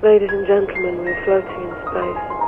Ladies and gentlemen, we are floating in space.